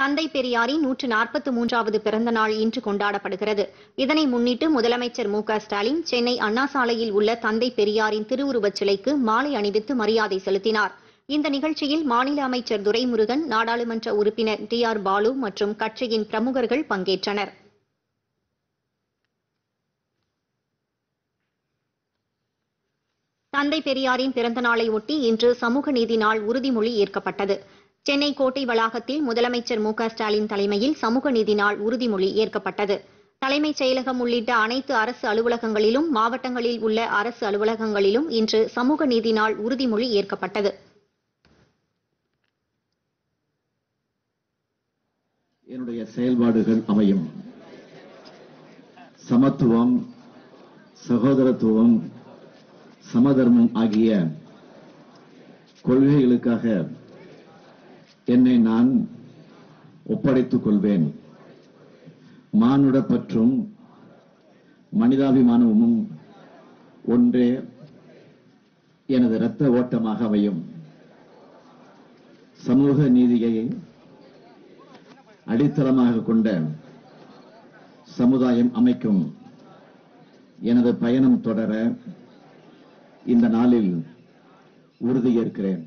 தந்தை பெரியாரின் நூற்று நாற்பத்தி மூன்றாவது பிறந்த நாள் இன்று கொண்டாடப்படுகிறது. இதனை முன்னிட்டு முதலமைச்சர் மு ஸ்டாலின் சென்னை அண்ணா சாலையில் உள்ள தந்தை பெரியாரின் திருவுருவச் சிலைக்கு மாலை அணிவித்து மரியாதை செலுத்தினார். இந்த நிகழ்ச்சியில் மாநில அமைச்சர் துரைமுருகன் நாடாளுமன்ற உறுப்பினர் டி ஆர் பாலு மற்றும் கட்சியின் பிரமுகர்கள் பங்கேற்றனர். தந்தை பெரியாரின் பிறந்த நாளை ஒட்டி இன்று சமூக நீதி நாள் உறுதிமொழி ஏற்கப்பட்டது. சென்னை கோட்டை வளாகத்தில் முதலமைச்சர் மு ஸ்டாலின் தலைமையில் சமூக நீதி நாள் உறுதிமொழி ஏற்கப்பட்டது. தலைமைச் செயலகம் உள்ளிட்ட அனைத்து அரசு அலுவலகங்களிலும் மாவட்டங்களில் உள்ள அரசு அலுவலகங்களிலும் இன்று சமூக நீதி நாள் உறுதிமொழி ஏற்கப்பட்டது. என்னுடைய செயல்பாடுகள் அமையும். சமத்துவம் சகோதரத்துவம் சமதர்மம் ஆகிய கொள்கைகளுக்காக என்னை நான் ஒப்படைத்துக் கொள்வேன். மானுட பற்றும் மனிதாபிமானமும் ஒன்றே எனது இரத்த ஓட்டமாக அமையும். சமூக நீதியை அடித்தளமாக கொண்ட சமுதாயம் அமைக்கும் எனது பயணம் தொடர இந்த நாளில் உறுதியேற்கிறேன்